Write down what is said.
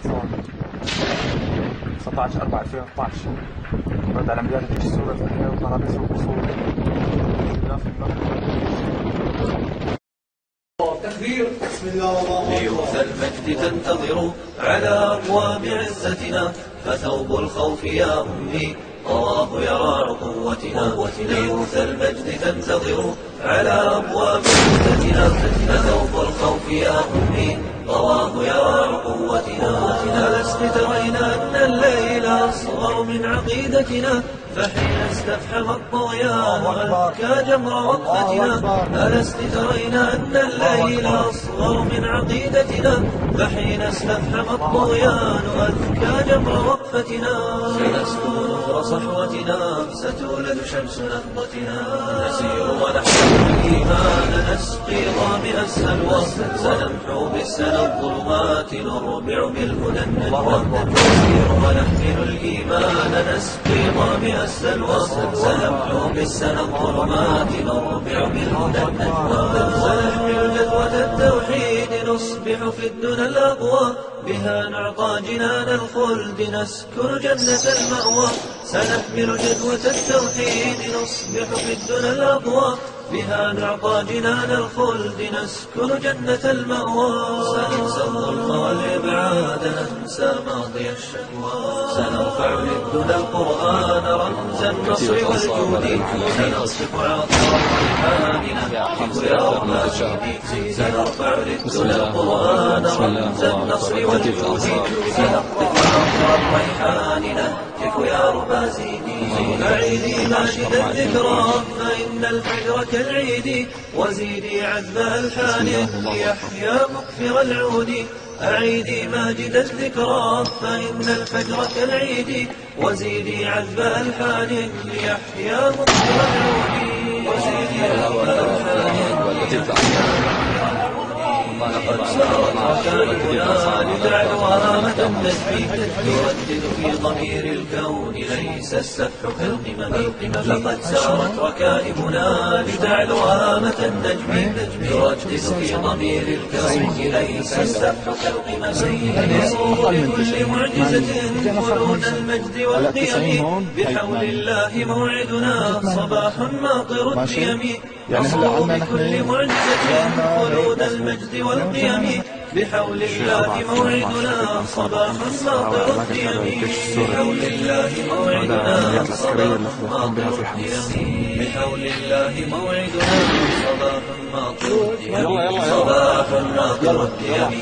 حصان 19 4 2012 بعد عمليات الجيش السوري في الحياة وطرابلس والقصور تكبير بسم الله والله ليوث المجد تنتظر على أبواب عزتنا فثوب الخوف يا أمي الله يرى قوتنا. ليوث المجد تنتظر على أبواب عزتنا فثوب الخوف يا أمي الله يرى قوتنا لست ترين أن الليل أصغر من عقيدتنا فحين استفحم الطغيان وأذكى جمر وقفتنا ألست ترين أن الليل أصغر من عقيدتنا؟ فحين استفحم الطغيان وأذكى جمر وقفتنا. سنسكن نور صحوتنا. ستولد شمس نهضتنا نسير ونحمل الإيمان نسقي ظامئ السلوى سنمحو بالسنى الظلمات نربع بالهدى. النجوى نسير ونحمل الإيمان نسقي ظامئ السلوى. سنمحو بالسنى الظلمات نربع بالهدى النجوى سنحمل جذوة التوحيد نصبح في الدنى الأقوى. بها نعطى جنان الخلد نسكن جنة المأوى. سنحمل جذوة التوحيد نصبح في الدنى الأقوى. بها نعطى جنان الخلد نسكن جنة المأوى. سننسى الظلم والإبعاد ننسى ماضي الشكوى. سنرفع للدنى القرآن رمز النصر والجود. سنصف عطر رب سنرفع للدنى القرآن رمز النصر والجود. سنقطف أعيدي ناشد الذكرى فإن الفجر كالعيد وزيدي عذب ألحان ليحيا مكفر العود أعيدي ماجد الذكرى فإن الفجر كالعيد وزيدي عذب ألحان ليحيا مكفر العود وزيدي عذب ألحان لقد سارت ركائبنا النجم يردد في ضمير الكون ليس السفح كالقمم لقد سارت ركائبنا لتعلو هامة النجم يردد في ضمير الكون ليس السفح كالقمم يصوغ لكل معجزة خلود المجد والقيم بحول الله موعدنا صباح ماطر القيم يصوغ بكل معجزة خلود المجد والقيم بحول الله موعدنا صباح ماطر القيم بحول الله موعدنا صباح ماطر القيم بحول الله موعدنا صباح ماطر القيم صباح ماطر القيم